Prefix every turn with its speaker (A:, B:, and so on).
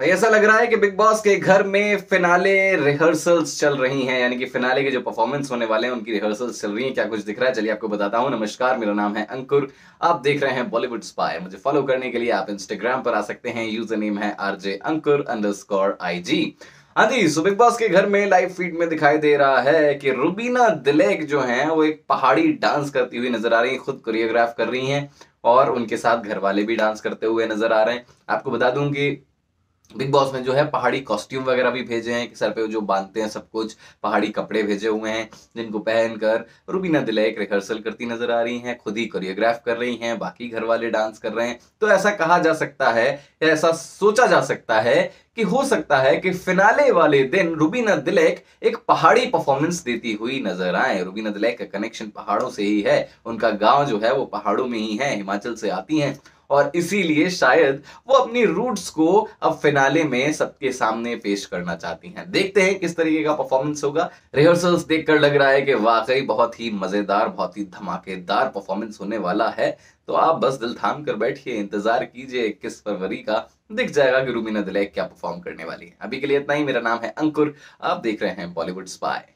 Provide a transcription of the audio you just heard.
A: भाई, ऐसा लग रहा है कि बिग बॉस के घर में फिनाले रिहर्सल्स चल रही हैं, यानी कि फिनाले के जो परफॉर्मेंस होने वाले हैं, उनकी रिहर्सल्स चल रही हैं। क्या कुछ दिख रहा है? चलिए आपको बताता हूँ। नमस्कार, मेरा नाम है अंकुर। आप देख रहे हैं बॉलीवुड स्पाई मुझे फॉलो करने के लिए आप इंस्टाग्राम पर आ सकते हैं। यूज़र नेम है RJ Ankur underscore I G हाँ जी सो बिग बॉस के घर में लाइव फ़ीड में दिखाई दे रहा है कि रुबीना दिलेक जो है, वो एक पहाड़ी डांस करती हुई नज़र आ रही है, खुद कोरियोग्राफ कर रही हैं और उनके साथ घर वाले भी डांस करते हुए नज़र आ रहे हैं। आपको बता दूँ कि बिग बॉस में जो है पहाड़ी कॉस्ट्यूम वगैरह भी भेजे हैं, सर पे जो बांधते हैं सब कुछ, पहाड़ी कपड़े भेजे हुए हैं, जिनको पहनकर रुबीना दिलैक रिहर्सल करती नज़र आ रही हैं, खुद ही कोरियोग्राफ कर रही हैं, बाकी घर वाले डांस कर रहे हैं। तो ऐसा कहा जा सकता है, या ऐसा सोचा जा सकता है कि हो सकता है कि फिनाले वाले दिन रुबीना दिलैक एक पहाड़ी परफॉर्मेंस देती हुई नज़र आए। रुबीना दिलैक का कनेक्शन पहाड़ों से ही है, उनका गाँव जो है वो पहाड़ों में ही है, हिमाचल से आती हैं। और इसीलिए शायद वो अपनी रूट्स को अब फिनाले में सबके सामने पेश करना चाहती हैं। देखते हैं किस तरीके का परफॉर्मेंस होगा। रिहर्सल्स देखकर लग रहा है कि वाकई बहुत ही मज़ेदार, बहुत ही धमाकेदार परफॉर्मेंस होने वाला है। तो आप बस दिल थाम कर बैठिए, इंतज़ार कीजिए इक्कीस फरवरी का। दिख जाएगा कि रूमीना दिलैक क्या परफॉर्म करने वाली है। अभी के लिए इतना ही। मेरा नाम है अंकुर। आप देख रहे हैं बॉलीवुड स्पाई